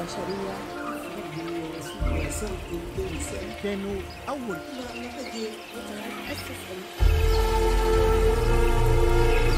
البشرية. كانوا أول.